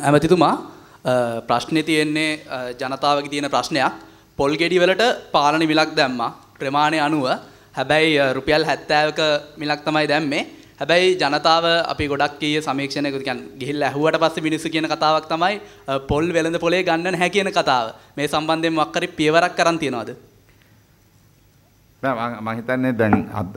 ඇමතිතුමා ප්‍රශ්නය තියෙන්නේ ජනතාවගේ තියෙන ප්‍රශ්නයක් පොල් ගෙඩිවලට පාලන මිලක් දැම්මා ප්‍රමාණය අනුව හැබැයි රුපියල් හැත්තෑවක මිලක් තමයි දැම්මේ හැබැයි ජනතාව අපි ගොඩක් කිය සමීක්ෂණයක ගිහිල්ලා ඇහුවට පස්සේ මිනිස්සු කියන කතාවක් තමයි පොල් වෙළඳ පොලේ ගන්න නැහැ කියන කතාව. මේ සම්බන්ධයෙන් මොකක් හරි පියවරක් කරන් තියනවද? නෑ මම හිතන්නේ දැන්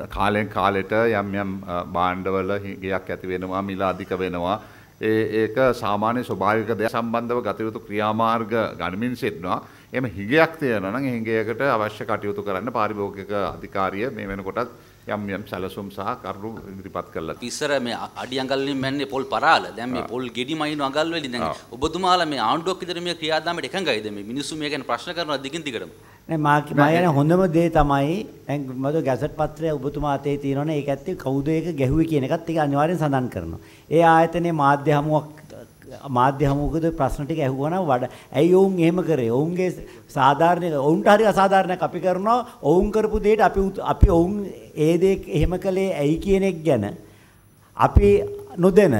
කාලෙන් කාලෙට යම් යම් භාණ්ඩවල හිගයක් ඇති වෙනවා මිල අධික වෙනවා ඒ ඒක සාමාන්‍ය ස්වභාවික දෙයක්. සම්බන්ධව ගත යුතු ක්‍රියාමාර්ග ගනිමින් සිටිනවා. එම හිගයක් ඒ හිගයකට අවශ්‍ය කටයුතු කරන්න පාරිභෝගික අධිකාරිය මේ වෙනකොටත් යම් යම් සැලසුම් සහ කරුණු ඉදිරිපත් කරලා ඉස්සර මේ අඩි අඟල් වලින් මැන්නේ පොල් පරාල. දැන් මේ පොල් ගෙඩි මයින් අඟල් වලින් දැන් ඔබතුමාලා මේ ආණ්ඩුවක් විතර මේ ක්‍රියාදාමයට එකඟයිද? මේ මිනිස්සු මේ ගැන ප්‍රශ්න කරනවා දිගින් දිගටම නෑ මා යන හොඳම දේ තමයි දැන් මම ගැසට් පත්‍රය ඔබතුමා අතේ තියෙනවනේ ඒක ඇත්තේ කවුද ඒක ගැහුවේ කියන එකත් ඒක අනිවාර්යෙන් සඳහන් කරනවා. ඒ ආයතනයේ මාධ්‍ය හමුවක් මාධ්‍ය හමුවකද ප්‍රශ්න ටික ඇහුවනම් වඩා ඇයි ඔවුන් එහෙම කරේ? ඔවුන්ගේ සාධාරණ ඔවුන්ට හරි අසාධාරණයක් අපි කරනවා. ඔවුන් කරපු දෙයට අපි අපි ඔවුන් ඒ දේ එහෙම කළේ ඇයි කියන එක ගැන අපි නොදැන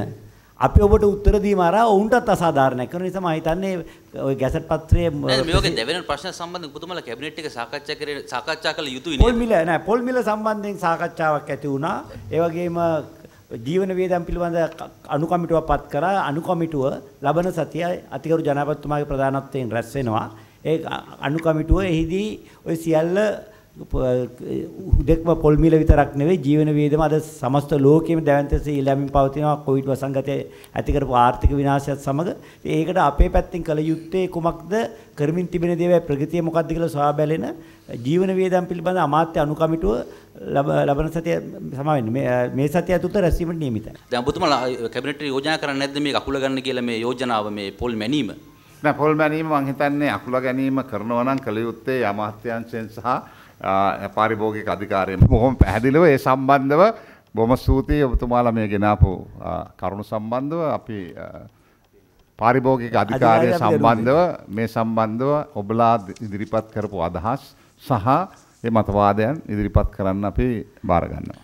අපි ඔබට උත්තර දීම අරා ඔවුන්ටත් අසාධාරණයක් කරන නිසා මම හිතන්නේ ওই ගැසට් පත්‍රයේ නෑ මේකෙන් දෙවෙනි ප්‍රශ්න සම්බන්ධව පුතුමලා කැබිනට් එක සාකච්ඡා කරේ සාකච්ඡා කළ යුතුයි නේද පොල් මිල නෑ පොල් මිල සම්බන්ධයෙන් සාකච්ඡාවක් ඇති වුණා ඒ වගේම ජීවන වියදම් පිළිබඳ අනු කමිටුවක් පත් කරා අනු කමිටුව ලබන සතිය අතිගරු ජනාධිපතිතුමාගේ ප්‍රධානත්වයෙන් රැස් වෙනවා ඒ අනු කමිටුව එහිදී ওই සියල්ල උදෙක්ම පොල් මිල විතරක් නෙවෙයි ජීවන වියදම අද සමස්ත ලෝකෙම දැවැන්තස ඊළමින් පවතිනවා කොවිඩ් වසංගතය ඇති කරපු ආර්ථික විනාශයත් සමග ඒකට අපේ පැත්තෙන් කළ යුත්තේ කුමක්ද කරමින් තිබෙන දේවල් ප්‍රගතිය මොකක්ද කියලා සොයා බැලෙන ජීවන වියදම් පිළිබඳ අමාත්‍ය අනුකමිටුව ලබන සතිය සමාවෙන්න මේ මේ සතිය ඇතුළත රැස්වීමට නියමිතයි. දැන් ඔබතුමාලා කැබිනට් යෝජනා කරන්නේ නැද්ද මේ අකුල ගන්න කියලා මේ යෝජනාව මේ පොල් මැනීම? නෑ පොල් මැනීම මං හිතන්නේ අකුල ගැනීම කරනවා නම් කළ යුත්තේ අමාත්‍යාංශයෙන් සහ පාරිභෝගික අධිකාරියෙන් බොහොම පැහැදිලිව ඒ සම්බන්ධව බොහොම ස්තුතියි ඔබතුමාලා මේ ගෙනාපු කරුණු සම්බන්ධව අපි පාරිභෝගික අධිකාරිය සම්බන්ධව මේ සම්බන්ධව ඔබලා ඉදිරිපත් කරපු අදහස් සහ ඒ මතවාදයන් ඉදිරිපත් කරන්න අපි බාර ගන්නවා.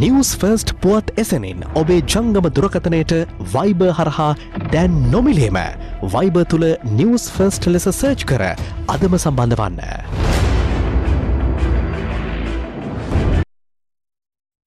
නිවස් ෆර්ස්ට් පුවත් එසනින් ඔබේ ජංගම දුරකතනයට වයිබ හරහා දැන් නොමිලේම වයිබ තුළ නිවස් ෆර්ස්ට් ලෙස සර්ච් කර අදම සම්බන්ධ වන්න.